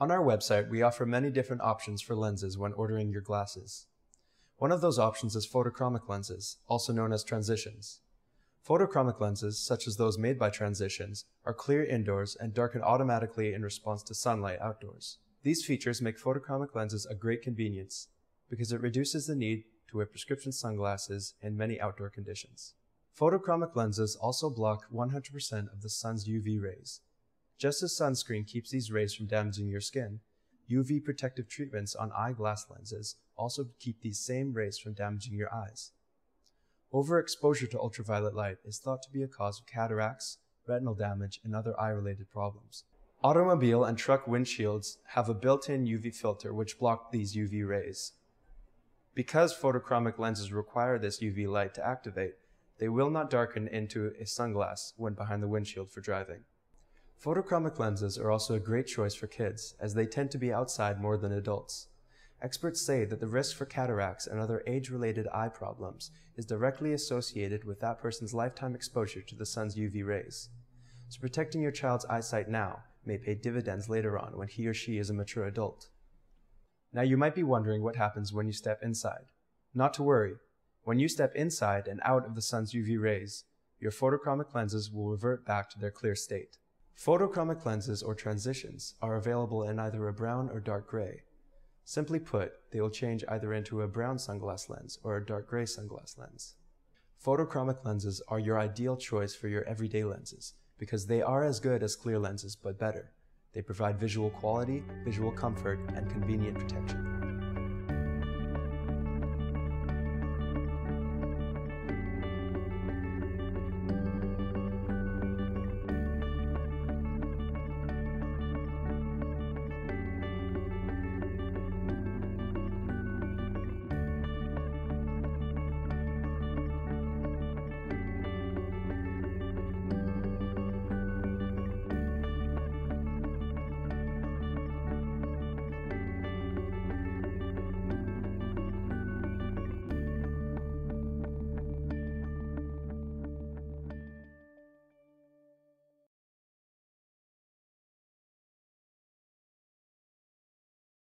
On our website, we offer many different options for lenses when ordering your glasses. One of those options is photochromic lenses, also known as transitions. Photochromic lenses, such as those made by transitions, are clear indoors and darken automatically in response to sunlight outdoors. These features make photochromic lenses a great convenience because it reduces the need to wear prescription sunglasses in many outdoor conditions. Photochromic lenses also block 100% of the sun's UV rays. Just as sunscreen keeps these rays from damaging your skin, UV protective treatments on eyeglass lenses also keep these same rays from damaging your eyes. Overexposure to ultraviolet light is thought to be a cause of cataracts, retinal damage, and other eye-related problems. Automobile and truck windshields have a built-in UV filter which block these UV rays. Because photochromic lenses require this UV light to activate, they will not darken into a sunglass when behind the windshield for driving. Photochromic lenses are also a great choice for kids, as they tend to be outside more than adults. Experts say that the risk for cataracts and other age-related eye problems is directly associated with that person's lifetime exposure to the sun's UV rays. So protecting your child's eyesight now may pay dividends later on when he or she is a mature adult. Now you might be wondering what happens when you step inside. Not to worry. When you step inside and out of the sun's UV rays, your photochromic lenses will revert back to their clear state. Photochromic lenses or transitions are available in either a brown or dark gray. Simply put, they will change either into a brown sunglass lens or a dark gray sunglass lens. Photochromic lenses are your ideal choice for your everyday lenses because they are as good as clear lenses but better. They provide visual quality, visual comfort, and convenient protection.